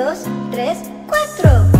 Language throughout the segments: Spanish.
dos, tres, cuatro.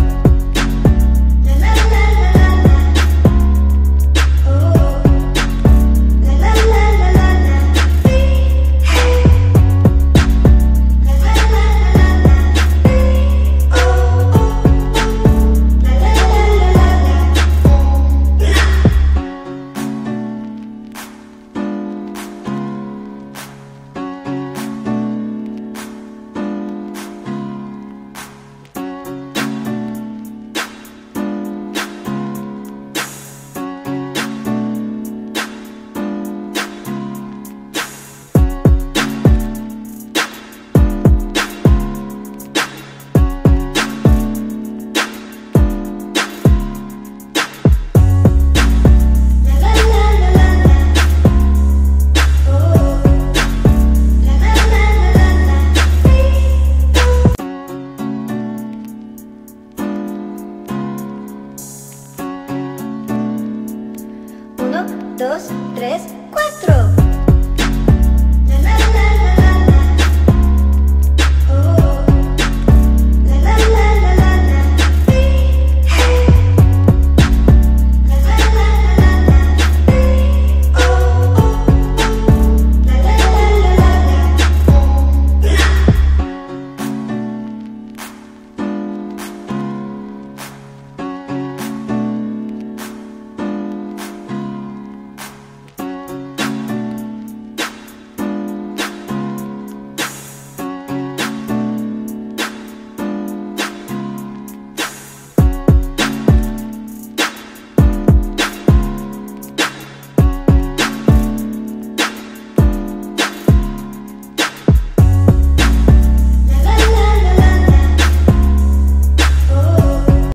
Dos, tres, cuatro.